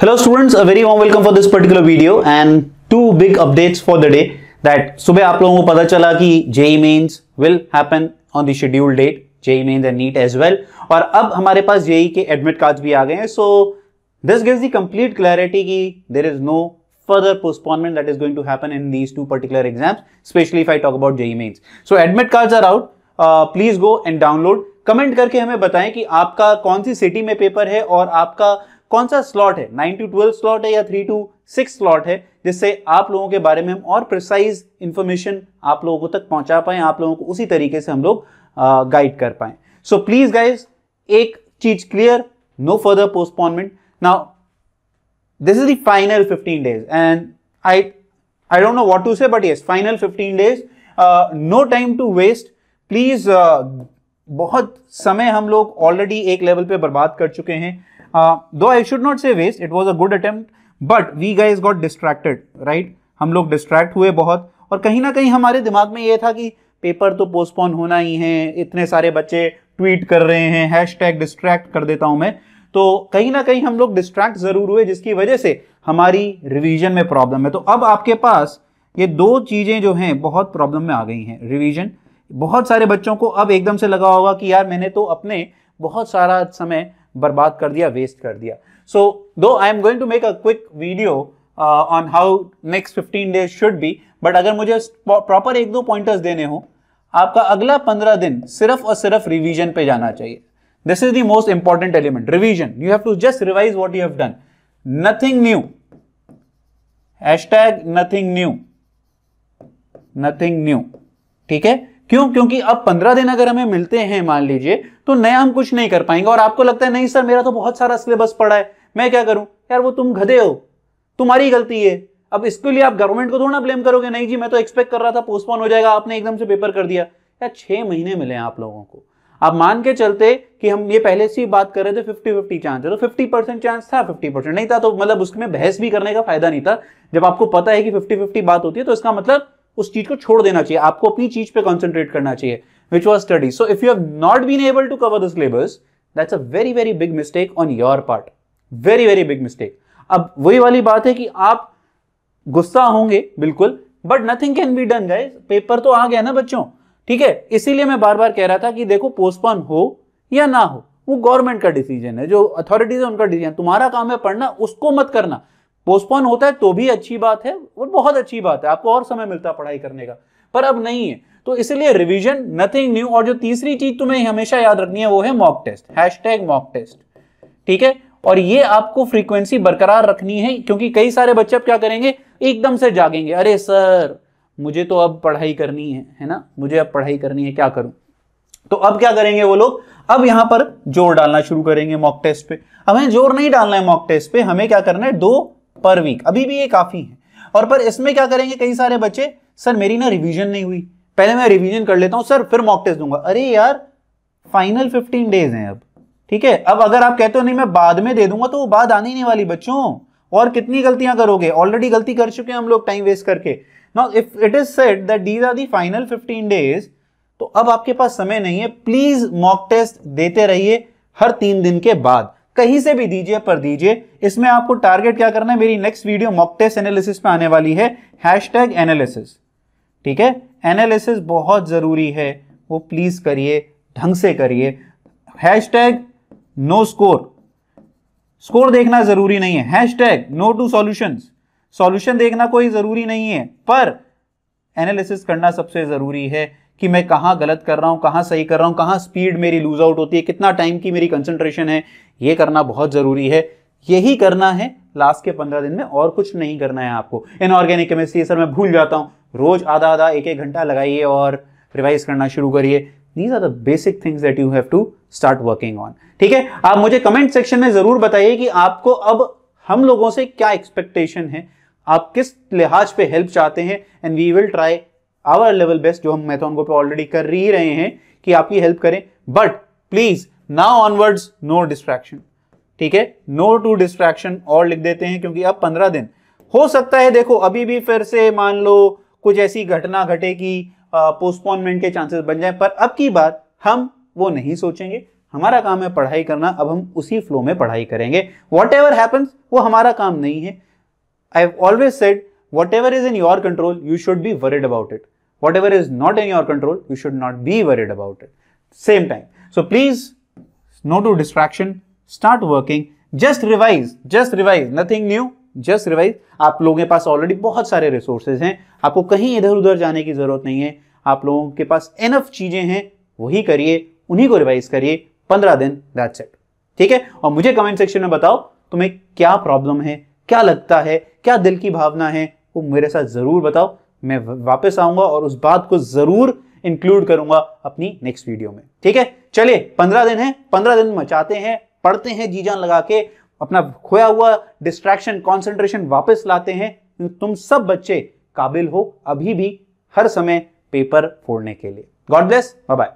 Hello students, a very warm welcome for this particular video and two big updates for the day that सुबह आप लोगों को पता चला कि JEE mains will happen on the scheduled date JEE mains and NEET as well और अब हमारे पास JEE के admit cards भी आ गए हैं so this gives the complete clarity कि there is no further postponement that is going to happen in these two particular exams especially if I talk about JEE mains so admit cards are out uh, please go and download comment करके हमें बताएँ कि आपका कौन सी city में paper है और आपका कौन सा स्लॉट है? नाइन टू ट्वेल्व स्लॉट है या थ्री टू सिक्स स्लॉट है? जिससे आप लोगों के बारे में हम और प्रिसाइज इंफॉर्मेशन आप लोगों तक पहुँचा पाए, आप लोगों को उसी तरीके से हम लोग गाइड कर पाए। सो प्लीज़ गाइज़ एक चीज़ clear no further postponement now this is the final 15 days and I I don't know what to say but yes final 15 days no time to waste please बहुत समय हम लोग ऑलरेडी एक level पे बर्बाद कर चुके हैं। Though I should not say waste it was a good attempt but we guys got distracted right हम लोग डिस्ट्रैक्ट हुए बहुत, और कहीं ना कहीं हमारे दिमाग में ये था कि पेपर तो पोस्टपोन होना ही है, इतने सारे बच्चे ट्वीट कर रहे हैं हैश टैग डिस्ट्रैक्ट कर देता हूँ मैं। तो कहीं ना कहीं हम लोग डिस्ट्रैक्ट ज़रूर हुए, जिसकी वजह से हमारी रिवीजन में प्रॉब्लम है। तो अब आपके पास ये दो चीज़ें जो हैं, बहुत प्रॉब्लम में आ गई हैं। रिवीजन बहुत सारे बच्चों को अब एकदम से लगा होगा कि यार मैंने तो अपने बहुत सारा समय बर्बाद कर दिया वेस्ट कर दिया। So though I am going to make a quick video on how next fifteen days should be but अगर मुझे प्रॉपर एक दो पॉइंटर्स देने हो, आपका अगला पंद्रह दिन सिर्फ़ और सिर्फ़ रिविजन पे जाना चाहिए। This is the most important element revision you have to just revise what you have done nothing new hashtag nothing new nothing new ठीक है? क्यों? क्योंकि अब पंद्रह दिन अगर हमें मिलते हैं, मान लीजिए तो नया हम कुछ नहीं कर पाएँगे। और आपको लगता है, नहीं सर, मेरा तो बहुत सारा सिलेबस पड़ा है, मैं क्या करूँ? यार, वो तुम गधे हो, तुम्हारी गलती है। अब इसके लिए आप गवर्नमेंट को थोड़ा ब्लेम करोगे। नहीं जी, मैं तो एक्सपेक्ट कर रहा था पोस्टपोन हो जाएगा, आपने एकदम से पेपर कर दिया। यार, छह महीने मिले आप लोगों को। आप मान के चलते कि हम ये पहले से ही बात कर रहे थे फिफ्टी फिफ्टी चांस है तो फिफ्टी परसेंट चांस था फिफ्टी परसेंट नहीं था तो मतलब उसमें बहस भी करने का फ़ायदा नहीं था। जब आपको पता है कि फिफ्टी फिफ्टी बात होती है तो इसका मतलब उस चीज़ को छोड़ देना चाहिए। आपको अपनी चीज़ पे कॉन्सेंट्रेट करना चाहिए which was study so if you have not been able to cover the syllabus that's a very very big mistake on your part very very big mistake अब वही वाली बात है कि आप गुस्सा होंगे, बिल्कुल but nothing can be done guys paper तो आ गया ना बच्चों। ठीक है? इसीलिए मैं बार बार कह रहा था कि देखो पोस्टपोन हो या ना हो, वो गवर्नमेंट का डिसीज़न है, जो अथॉरिटीज है उनका डिसीज़न तुम्हारा काम है पढ़ना, उसको मत करना। पोस्टपोन होता है तो भी अच्छी बात है वो बहुत अच्छी बात है, आपको और समय मिलता पढ़ाई करने का। पर अब नहीं है। तो इसलिए रिवीजन नथिंग न्यू और जो तीसरी चीज़ तुम्हें हमेशा याद रखनी है, वो है mock test hashtag mock test ठीक है? और ये आपको फ्रीक्वेंसी बरकरार रखनी है, क्योंकि कई सारे बच्चे अब क्या करेंगे? एकदम से जागेंगे। अरे सर, मुझे तो अब पढ़ाई करनी है है ना? मुझे अब पढ़ाई करनी है, क्या करूँ? तो अब क्या करेंगे वो लोग? अब यहाँ पर ज़ोर डालना शुरू करेंगे मॉक टेस्ट पे। हमें ज़ोर नहीं डालना है मॉक टेस्ट पे, हमें क्या करना है? दो पर वीक अभी भी ये काफ़ी है। और पर इसमें क्या करेंगे कई सारे बच्चे? सर, मेरी ना रिवीजन नहीं हुई। पहले मैं रिवीजन कर लेता हूँ, सर, फिर मॉक टेस्ट दूँगा। अरे यार फाइनल फिफ्टीन डेज़ हैं अब। ठीक है? अब अगर आप कहते हो, नहीं, मैं बाद में दे दूँगा तो वो बाद आने नहीं वाली, बच्चों। और कितनी गलतियाँ करोगे? ऑलरेडी गलती कर चुके हैं हम लोग टाइम वेस्ट करके। Now if it is said that these are the final 15 days तो अब आपके पास समय नहीं है। प्लीज़ मॉक टेस्ट देते रहिए हर तीन दिन के बाद। कहीं से भी दीजिए, पर दीजिए। इसमें आपको टारगेट क्या करना है? मेरी next video mock test analysis पे आने वाली है। हैशटैग एनालिसिस ठीक है? एनालिसिस बहुत ज़रूरी है। वो प्लीज़ करिए, ढंग से करिए। हैशटैग नो स्कोर स्कोर देखना ज़रूरी नहीं है। Hashtag no to solutions solution देखना कोई ज़रूरी नहीं है। पर एनालिसिस करना सबसे ज़रूरी है। कि मैं कहाँ गलत कर रहा हूँ, कहाँ सही कर रहा हूँ, कहाँ स्पीड मेरी लूज आउट होती है, कितना टाइम की मेरी कंसंट्रेशन है, ये करना बहुत ज़रूरी है। यही करना है लास्ट के पंद्रह दिन में और कुछ नहीं करना है आपको। इनऑर्गेनिक केमिस्ट्री सर मैं भूल जाता हूँ। रोज आधा आधा एक एक घंटा लगाइए और रिवाइज करना शुरू करिए। These are the basic things that you have to start working on ठीक है? आप मुझे कमेंट सेक्शन में ज़रूर बताइए कि आपको अब हम लोगों से क्या एक्सपेक्टेशन है, आप किस लिहाज पे हेल्प चाहते हैं and we will try our level best जो हम मैथोन पे ऑलरेडी कर ही रहे हैं कि आपकी हेल्प करें। But please now onwards no distraction ठीक है? नो टू डिस्ट्रैक्शन और लिख देते हैं क्योंकि अब पंद्रह दिन। हो सकता है, देखो, अभी भी फिर से मान लो कुछ ऐसी घटना घटे कि पोस्टपोनमेंट के चांसेस बन जाए, पर अब की बात, हम वो नहीं सोचेंगे। हमारा काम है पढ़ाई करना, अब हम उसी फ्लो में पढ़ाई करेंगे। वॉट एवर वो हमारा काम नहीं है। I always said is in your control you should be worried about it what is not in your control you should not be worried about it same time so please no to distraction start working just revise just revise nothing new just revise आप लोगों के पास already बहुत सारे resources हैं. आपको कहीं इधर उधर जाने की ज़रूरत नहीं है. आप लोगों के पास इनफ चीज़ें हैं. वही करिए. उन्हीं को रिवाइज करिए. पंद्रह दिन. दैट्स इट ठीक है? और मुझे कमेंट सेक्शन में बताओ तुम्हें क्या प्रॉब्लम है? क्या लगता है? क्या दिल की भावना है? वो मेरे साथ ज़रूर बताओ। मैं वापस आऊँगा और उस बात को ज़रूर इंक्लूड करूँगा अपनी नेक्स्ट वीडियो में। ठीक है? चलिए, पंद्रह दिन है, पंद्रह दिन मचाते हैं, पढ़ते हैं जी जान लगा के, अपना खोया हुआ डिस्ट्रैक्शन कॉन्सेंट्रेशन वापस लाते हैं। तुम सब बच्चे काबिल हो अभी भी हर समय पेपर फोड़ने के लिए। God bless bye